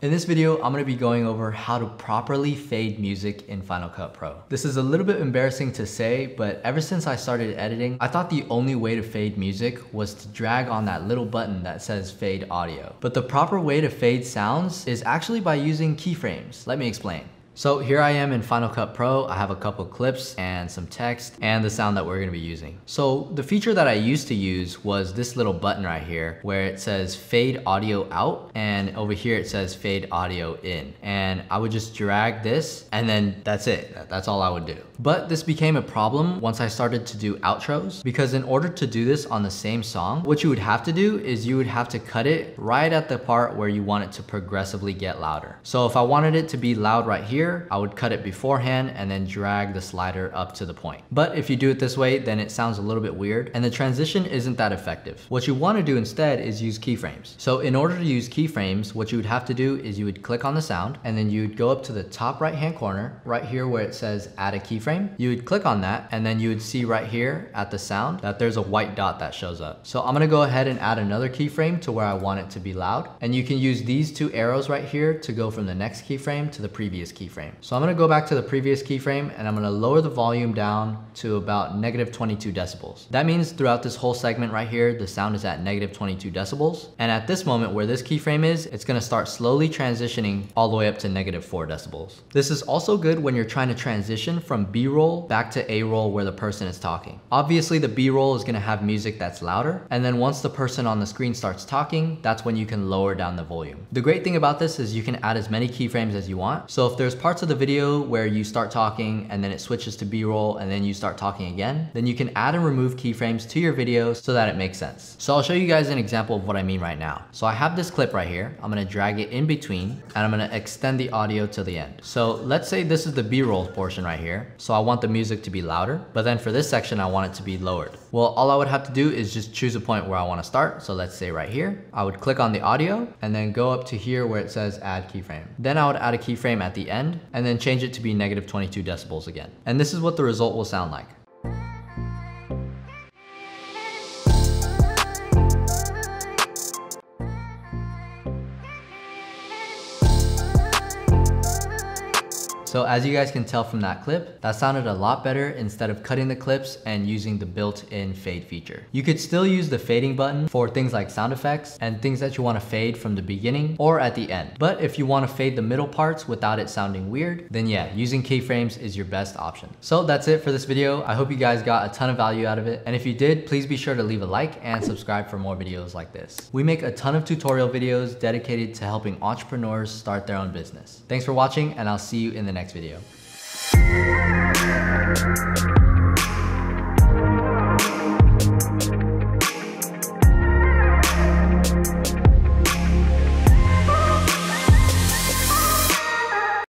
In this video, I'm gonna be going over how to properly fade music in Final Cut Pro. This is a little bit embarrassing to say, but ever since I started editing, I thought the only way to fade music was to drag on that little button that says fade audio. But the proper way to fade sounds is actually by using keyframes. Let me explain. So here I am in Final Cut Pro. I have a couple clips and some text and the sound that we're gonna be using. So the feature that I used to use was this little button right here where it says fade audio out and over here it says fade audio in. And I would just drag this and then that's it. That's all I would do. But this became a problem once I started to do outros because in order to do this on the same song, what you would have to do is you would have to cut it right at the part where you want it to progressively get louder. So if I wanted it to be loud right here, here, I would cut it beforehand and then drag the slider up to the point. But if you do it this way, then it sounds a little bit weird and the transition isn't that effective. What you wanna do instead is use keyframes. So in order to use keyframes, what you would have to do is you would click on the sound and then you'd go up to the top right hand corner, right here where it says add a keyframe. You would click on that and then you would see right here at the sound that there's a white dot that shows up. So I'm gonna go ahead and add another keyframe to where I want it to be loud. And you can use these two arrows right here to go from the next keyframe to the previous keyframe keyframe. So I'm gonna go back to the previous keyframe and I'm gonna lower the volume down to about negative 22 decibels. That means throughout this whole segment right here, the sound is at negative 22 decibels. And at this moment where this keyframe is, it's gonna start slowly transitioning all the way up to negative 4 decibels. This is also good when you're trying to transition from B-roll back to A-roll where the person is talking. Obviously the B-roll is gonna have music that's louder, and then once the person on the screen starts talking, that's when you can lower down the volume. The great thing about this is you can add as many keyframes as you want. So if there's parts of the video where you start talking and then it switches to b-roll and then you start talking again, then you can add and remove keyframes to your video so that it makes sense. So I'll show you guys an example of what I mean right now. So I have this clip right here. I'm gonna drag it in between and I'm gonna extend the audio to the end. So let's say this is the b-roll portion right here. So I want the music to be louder, but then for this section, I want it to be lowered. Well, all I would have to do is just choose a point where I wanna start. So let's say right here, I would click on the audio and then go up to here where it says add keyframe. Then I would add a keyframe at the end and then change it to be negative 22 decibels again. And this is what the result will sound like. So as you guys can tell from that clip, that sounded a lot better instead of cutting the clips and using the built-in fade feature. You could still use the fading button for things like sound effects and things that you want to fade from the beginning or at the end. But if you want to fade the middle parts without it sounding weird, then yeah, using keyframes is your best option. So that's it for this video. I hope you guys got a ton of value out of it. And if you did, please be sure to leave a like and subscribe for more videos like this. We make a ton of tutorial videos dedicated to helping entrepreneurs start their own business. Thanks for watching and I'll see you in the next video.